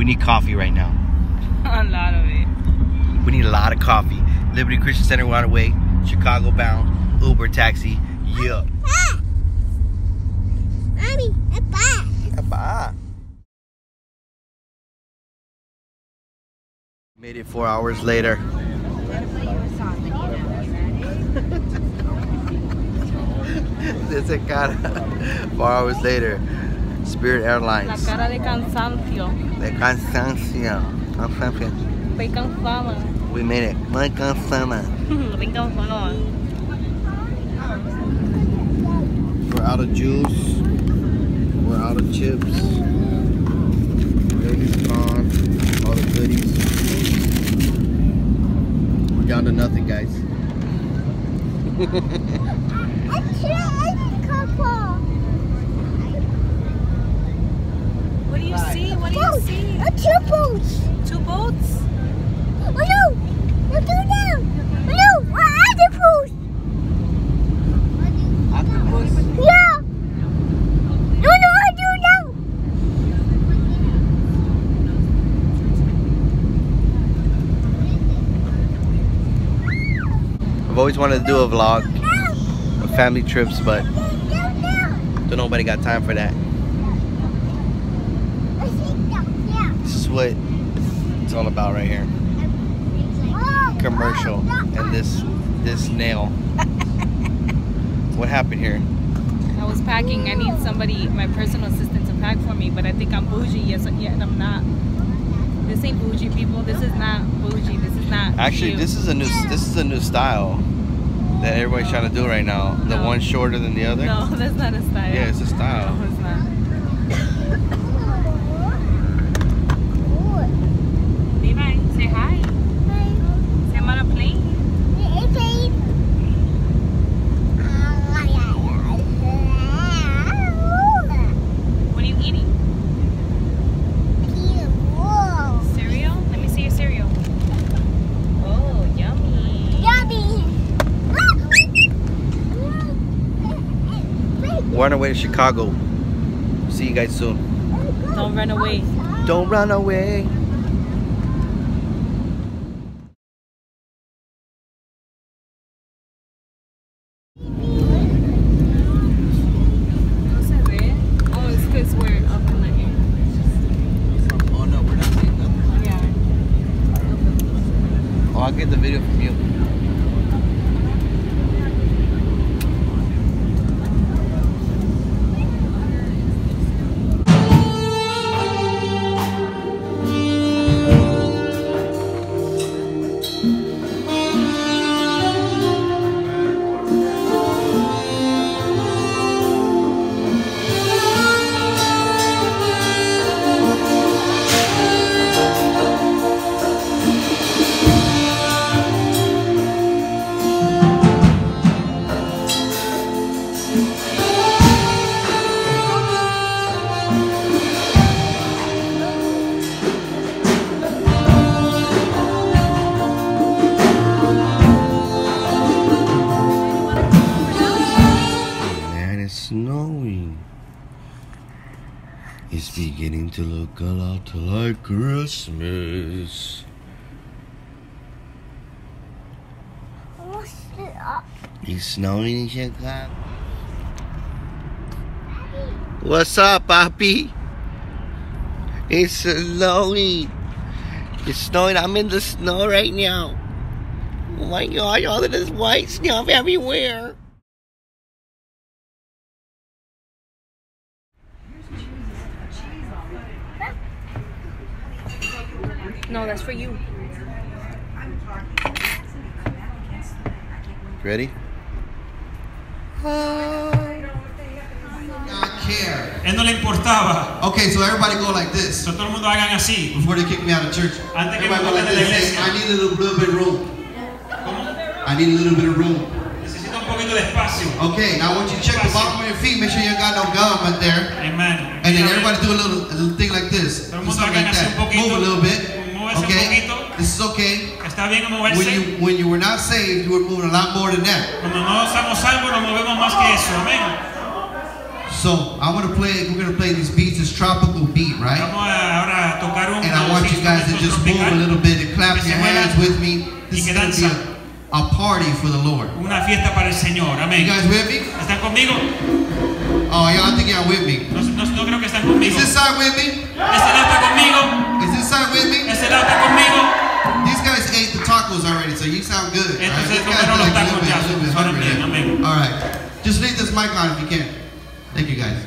We need coffee right now. A lot of it. We need a lot of coffee. Liberty Christian Center, we're on our way. Chicago bound. Uber taxi. Yeah. Mommy, a bat. Bye. Made it four hours later. Ese cara. Four hours later. Spirit La Airlines. cara de cansancio. De cansancio. Cansancio. Estoy cansada. We made it. Muy cansada. Estoy cansada. We're out of juice. We're out of chips. Everything's gone. All the goodies. We're down to nothing, guys. A chicken couple. What do you see? What do you? A two boats. Two boats? Oh no! No, do now! Oh no! What other boats? Yeah! No, no, I do now! I've always wanted to do a vlog of family trips, but No, no! don't nobody got time for that. I think that, yeah. This is what it's all about right here. Commercial and this this nail. what happened here? I was packing. I need somebody, my personal assistant, to pack for me, but I think I'm bougie. Yes, uh, yet I'm not. This ain't bougie, people. This is not bougie. This is not. Actually, you. this is a new this is a new style that everybody's trying to do right now. The No. one shorter than the other. No, that's not a style. Yeah, it's a style. No, it's not. say hi. Hi. Say I'm on a plane. What are you eating? Cereal? Let me see your cereal. Oh, yummy. We're on our way to Chicago. See you guys soon. Don't run away. Don't run away. Lot like Christmas. It's snowing in Chicago. What's up, Papi? It's snowing. It's snowing. I'm in the snow right now. Oh my god, all of this white stuff everywhere. No, that's for you. Ready? God care. Él no le importaba. Okay, so everybody go like this So, todo el mundo hagan así. before they kick me out of church. Antes que me go like de la this. Say, iglesia. I need a little, little bit of room. ¿Cómo? I need a little bit of room. Necesita un poquito de espacio. Okay, now I want you to check the bottom of your feet. Make sure you ain't got no gum right there. Amen. And then everybody do a little, a little thing like this. Todo el mundo hagan like así un poquito. Move a little bit. Muévese un Okay, poquito. This is okay. Está bien When moverse. you when you were not saved, you were moving a lot more than that. Cuando no estamos salvos, nos movemos más que eso. Amén. So I want to play. We're gonna play these beats. This tropical beat, right? Vamos ahora a tocar un And I want you guys to just move a little bit and clap your hands with me. This is to be a, a party for the Lord. Una fiesta para el Señor. Amén. You guys with me? ¿Están conmigo? Oh, y'all I think y'all with me. No, no, no creo que están conmigo. Is this side with me? Este lado está conmigo. Is this side with me? Este lado está conmigo. Guys ate the tacos already, so you sound good. Right? Entonces, These guys comieron are los like a tacos little bit, ya, a little bit suenan hungry bien, now. amén. All right. Just leave this mic on if you can. Thank you, guys.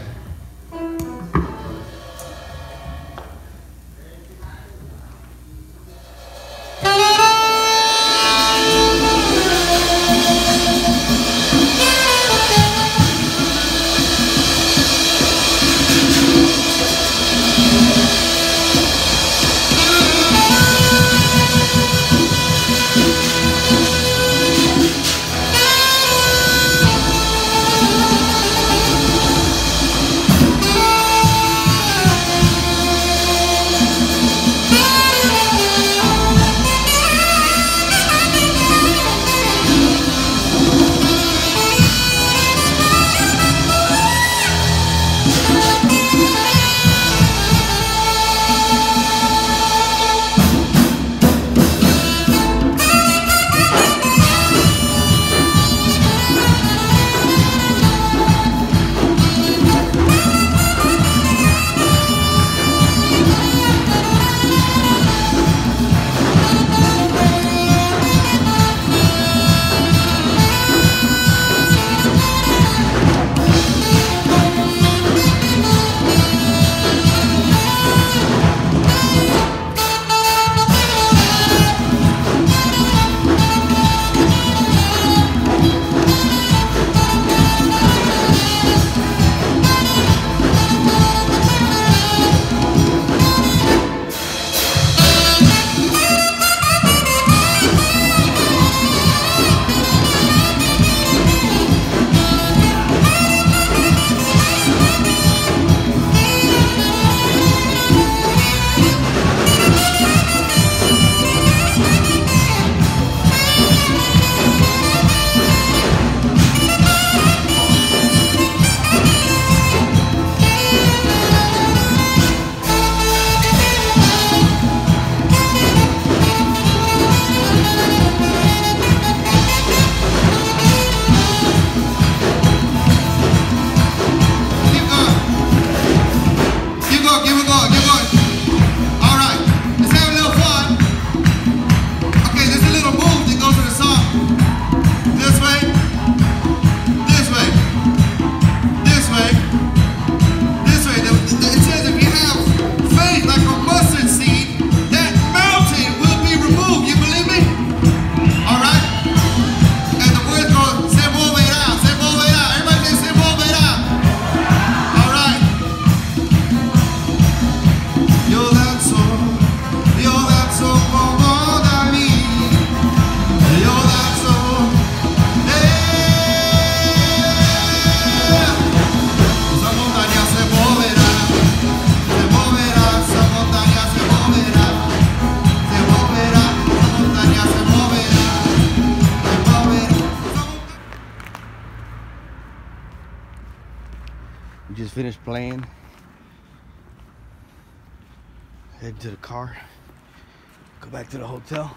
Back to the hotel.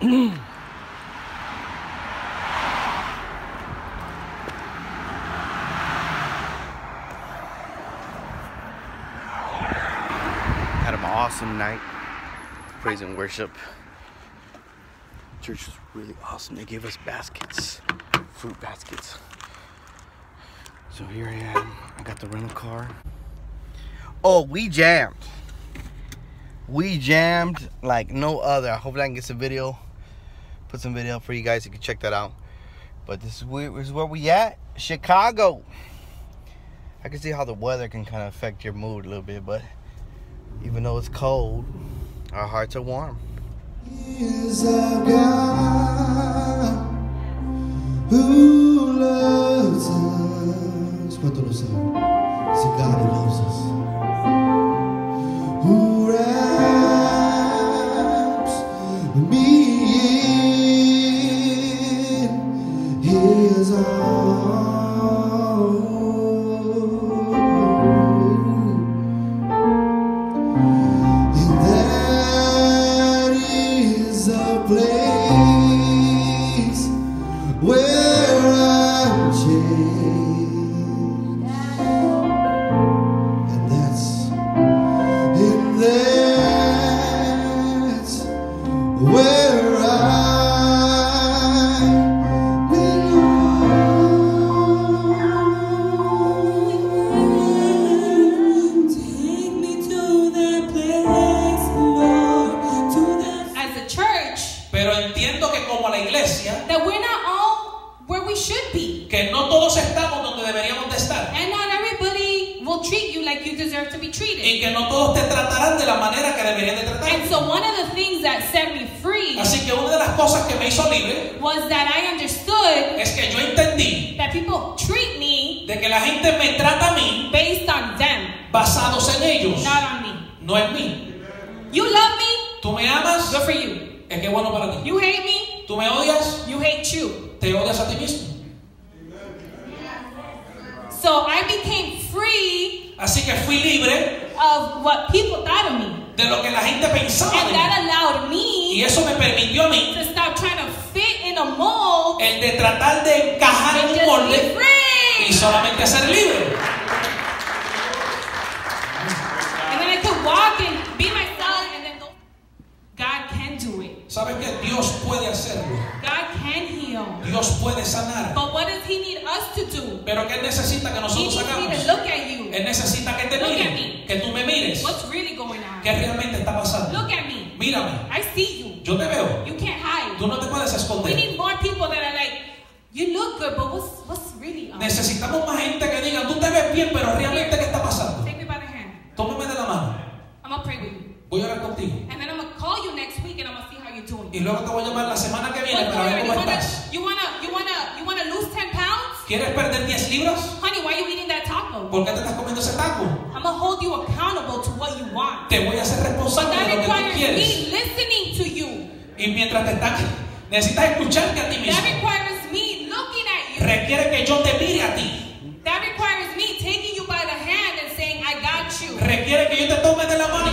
Had an awesome night. Praise and worship. Church was really awesome. They gave us baskets, fruit baskets. So here I am. I got the rental car. Oh, we jammed. We jammed like no other. Hopefully I can get some video. Put some video for you guys. You can check that out. But this is where, this is where we at. Chicago. I can see how the weather can kind of affect your mood a little bit, but even though it's cold, our hearts are warm. who loves us. It's a God loves us. And so one of the things that set me free Así que una de las cosas que me hizo libre was that I understood es que yo entendí that people treat me de que la gente me trata a mí based on them, basados en ellos, not on me. no en mí. You love me, Tú me amas, good for you. es que bueno para ti. You hate me, Tú me odias, you hate you. te odias a ti mismo. So I became free Así que fui libre of what people thought of me. De lo que la gente pensaba de And mí. Y eso me permitió a mí to stop trying to fit in a mold el de tratar de encajar en un molde y solamente ser libre. And then I could walk and be myself and then go, God ¿Sabes que Dios puede hacerlo? God can heal. Dios puede sanar. But what does He need us to do? Pero que Él necesita que He nosotros needs me hagamos. to look at you. Él necesita que te Look at mire, me. que tú me mires. What's really going on? ¿Qué realmente está pasando? Look at me. Mírame, I see you. yo te veo. You can't hide. Tú no te puedes We esconder. need more people that are like, you look good, but what's what's really on? Necesitamos más gente que diga, tú te ves bien, pero realmente ¿qué está pasando? Take me by the hand. Tómame de la mano. I'm gonna pray with you. Voy a orar contigo. And then I'm gonna call you next week and I'm gonna see how you're doing. Y luego te voy a llamar la semana que viene para ver cómo estás. you wanna, you wanna, you wanna lose 10 pounds? ¿Quieres perder 10 libras? Honey, why are you eating that taco? ¿Por qué te estás comiendo ese taco? I'm gonna hold you accountable to what you want. Te voy a hacer responsable that de lo que tú requires quieres. me listening to you. Y mientras te estás, necesitas escucharte a ti That mismo. requires me looking at you. Requiere que yo te mire a ti. That requires me taking you by the hand and saying, I got you. Requiere que yo te tome de la mano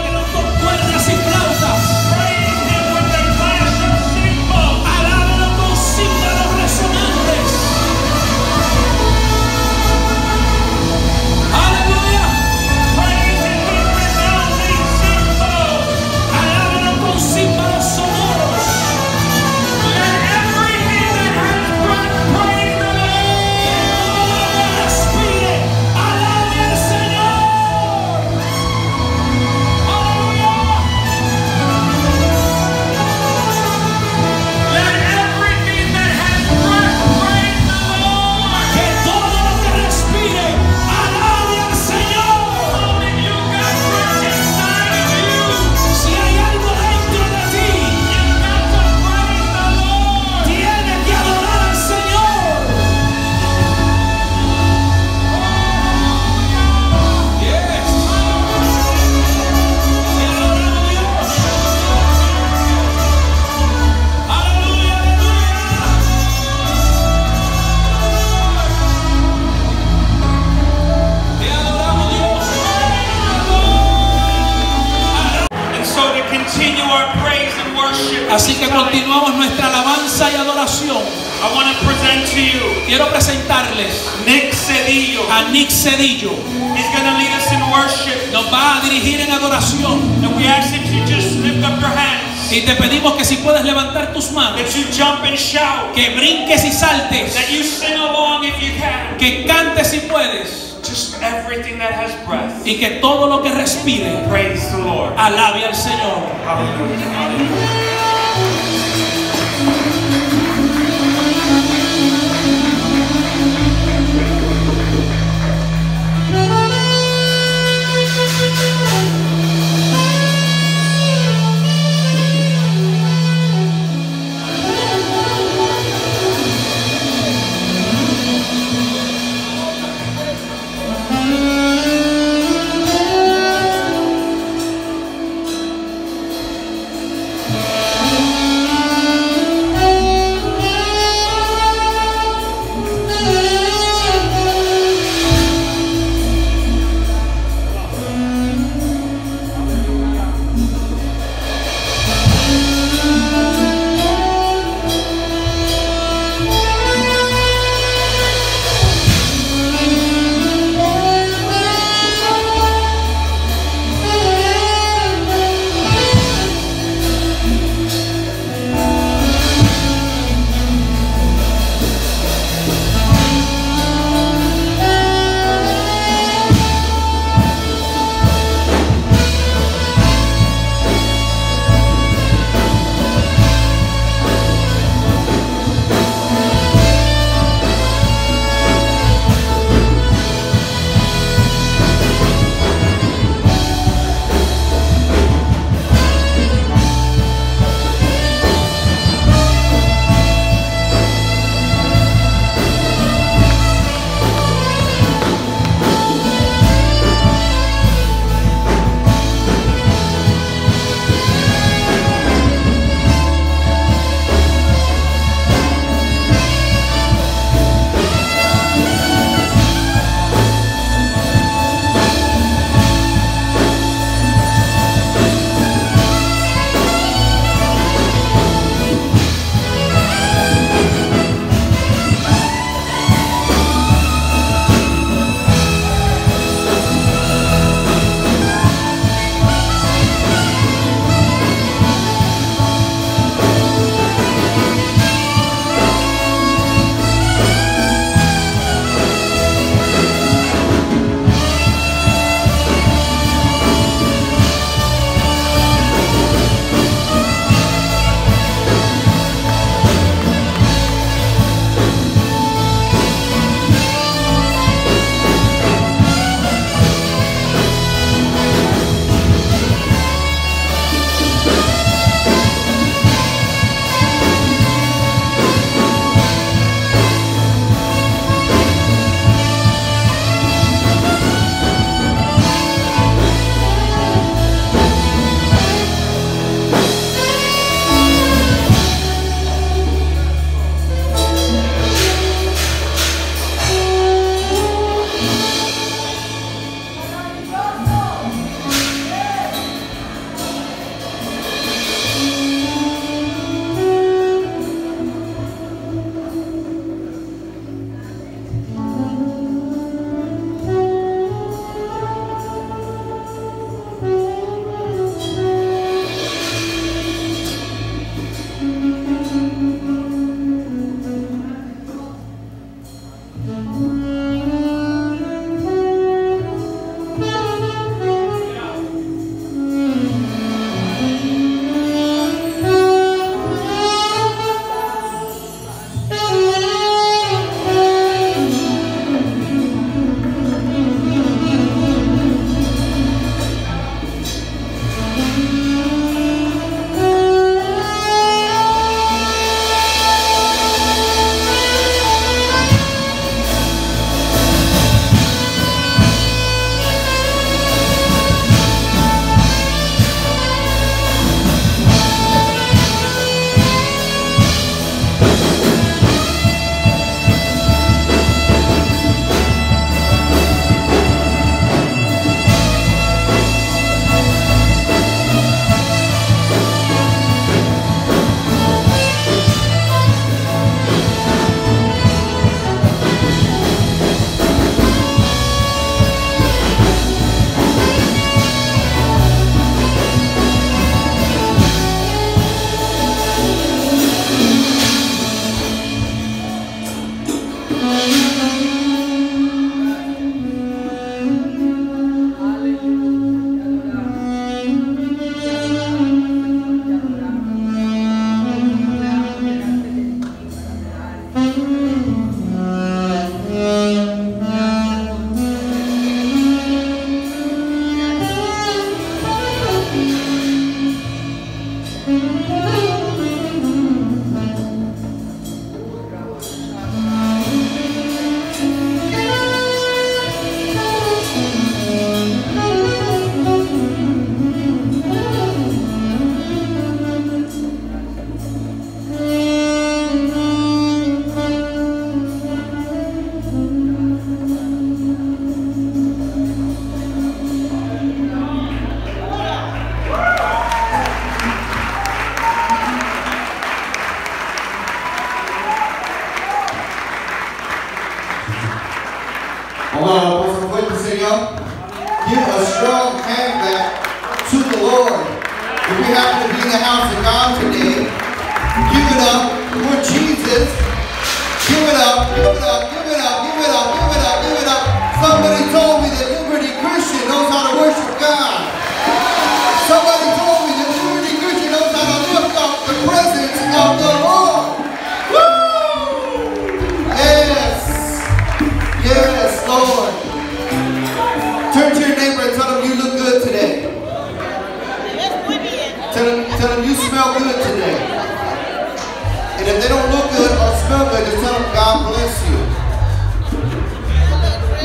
Así que continuamos nuestra alabanza y adoración. I want to present to you Quiero presentarles Nick Cedillo. a Nick Cedillo. He's going to lead us in worship. Nos va a dirigir en adoración. And we ask that you just lift up your hands, Y te pedimos que si puedes levantar tus manos, that you jump and shout, que brinques y saltes, that you sing along if you can. que cantes si puedes, Just everything that has breath. y que todo lo que respire Praise the Lord. alabe al Señor. Hallelujah. Hallelujah.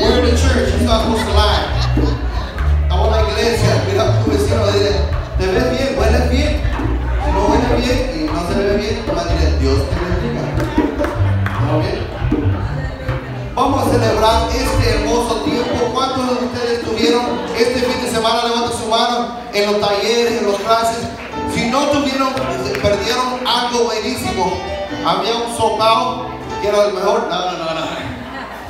We're in the church, you're not supposed to lie. Iglesia, mira a. Si no bien no Dios te bendiga. Vamos celebrar este hermoso tiempo. ¿Cuántos de ustedes tuvieron este fin de semana? Levanta su mano en los talleres, en los clases. Si no tuvieron, perdieron algo buenísimo. Había un sopao que era el mejor. No, no, no, no.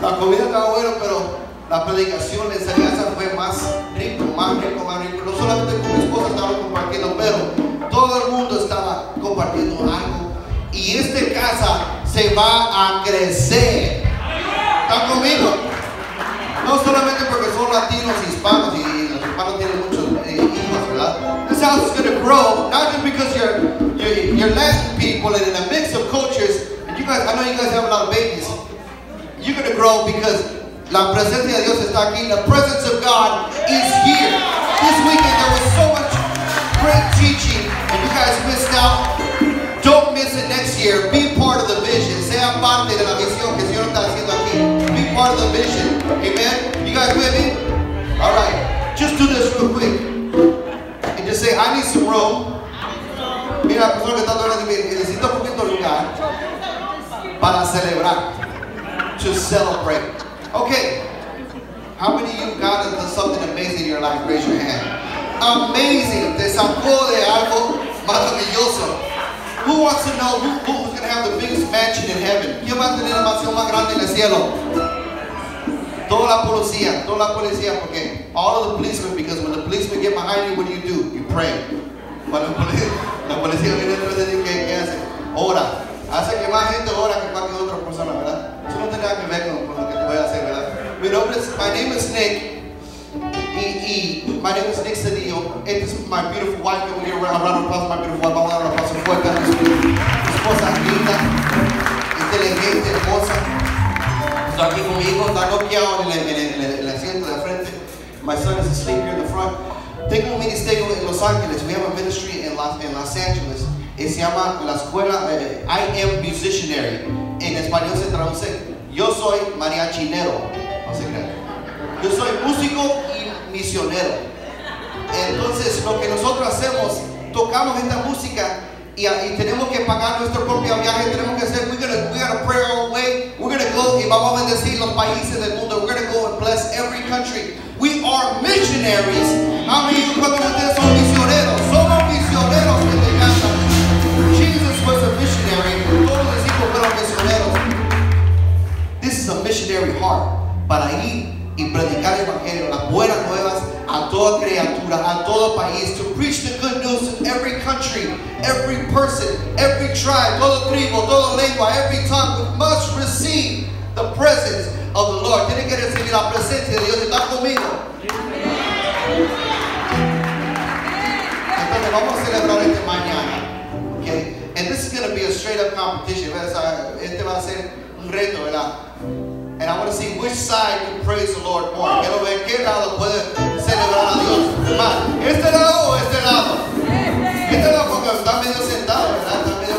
La comida estaba buena, pero la predicación, la enseñanza fue más rico, más rico, más rico. No solamente con mi esposa estaba compartiendo, pero todo el mundo estaba compartiendo algo. Y esta casa se va a crecer. ¿Están conmigo? No solamente porque son latinos y hispanos y los hispanos tienen muchos eh, hijos. This house is going to grow, not just because you're, you're, you're Latin people in a know you guys have a lot of babies. You're going to grow because la presencia de Dios está aquí. The presence of God is here. This weekend there was so much great teaching and you guys missed out. Don't miss it next year. Be part of the vision. Sea parte de la visión que Señor está haciendo aquí. Be part of the vision. Amen. You guys with me? All right. Just do this real quick. And just say, I need some room. Mira, persona que está hablando necesito un poquito lugar para celebrar. To celebrate. Okay. How many of you done something amazing in your life? Raise your hand. Amazing. Te sacó de algo maravilloso. Who wants to know who, who's going to have the biggest mansion in heaven? ¿Quién va a tener la mansión más grande en el cielo? Toda la policía, toda la policía, porque all of the policemen, because when the policemen get behind you, what do you do? You pray. La policía, viene detrás de ti, ¿qué, qué hace? Ora. Hace que más gente ora que cualquier otra persona, ¿verdad? Eso no tiene nada que ver con, con lo que voy a hacer, ¿verdad? Mi nombre es, my name is Nick. Y, y my name is Nick Cedillo. Esta es my beautiful wife. Can we give a round of my beautiful wife? Vamos a dar un aplauso fuerte a mi esposa linda, inteligente, hermosa. Está aquí conmigo, está el, en el- en el- en el asiento de frente. My son is asleep here in the front. Tengo un ministerio en Los Ángeles. We have a ministry in Los, in Los Angeles. Se llama la escuela eh, I Am Musicianary. En español se traduce Yo soy mariachinero. No se crean. Yo soy músico y misionero. Entonces, lo que nosotros hacemos, tocamos esta música y, y tenemos que pagar nuestro propio viaje. Tenemos que hacer, we're para ir y predicar el evangelio, las buenas nuevas a toda criatura, a todo país, to preach the good news to every country, every person, every tribe, todo tribu, todo lengua, every tongue must receive the presence of the Lord. Tiene que recibir la presencia de Dios. ¿Está conmigo? Entonces vamos a celebrar este mañana. Okay? And this is going to be a straight up competition. Este va a ser un reto, ¿verdad? And I want to see which side can praise the Lord more. Quiero ver qué lado puede celebrar a Dios más. ¿Este lado o este lado? Este lado porque está medio sentado, ¿verdad? Está medio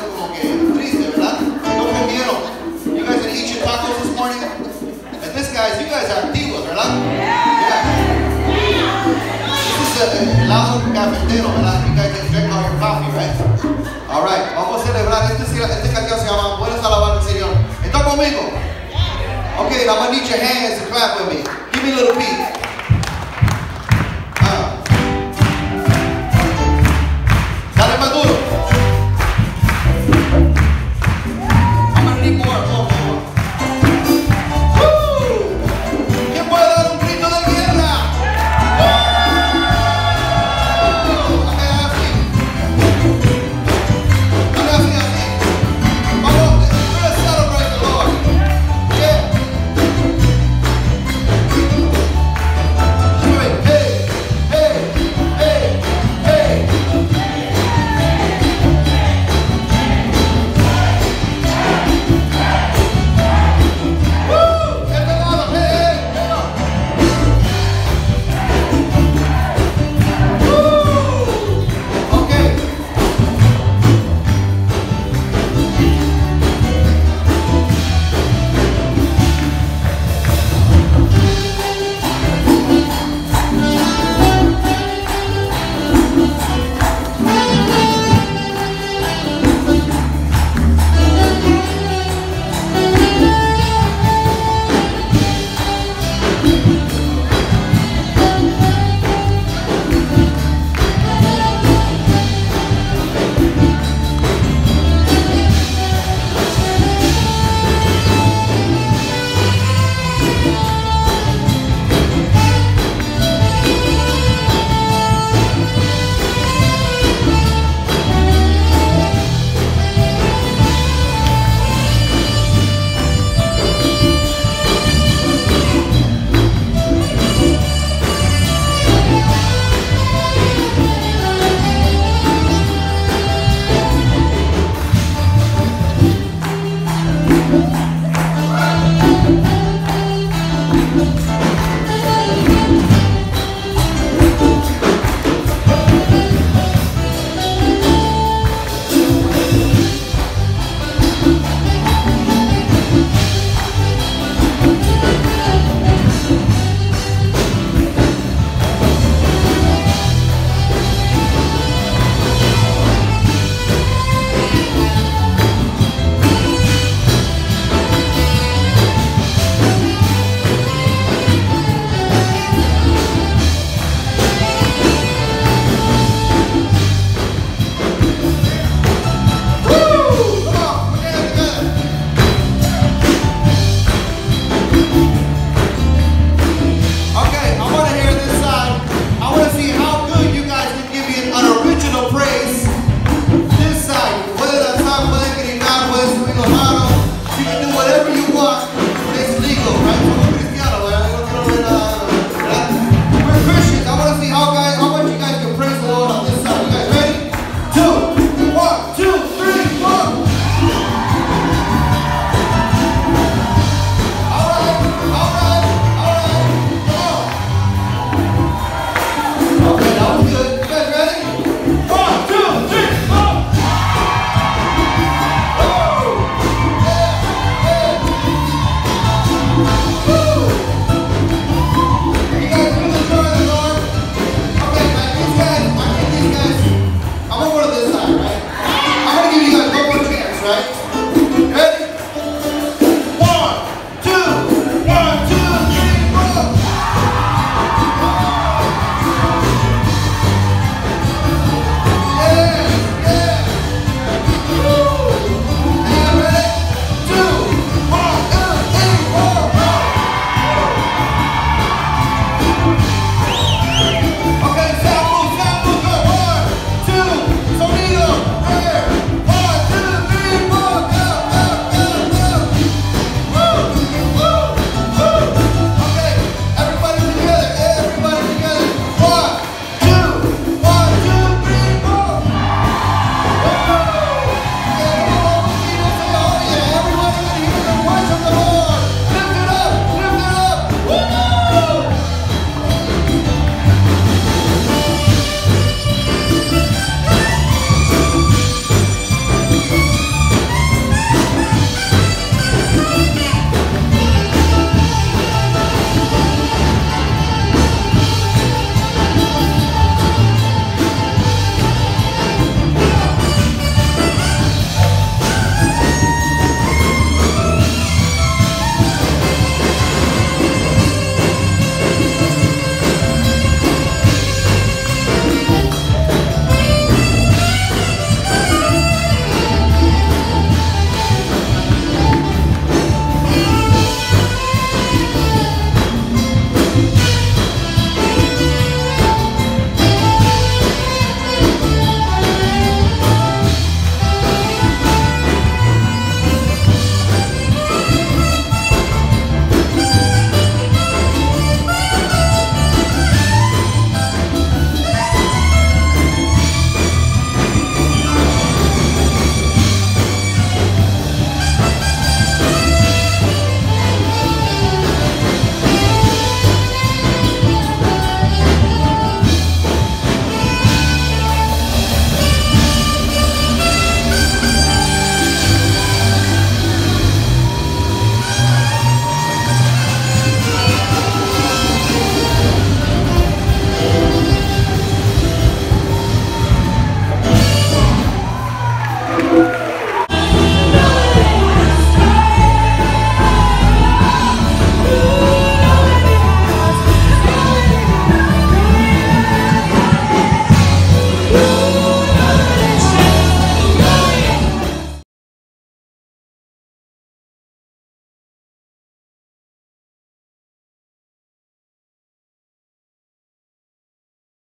I'm gonna need your hands to clap with me. Give me a little beat.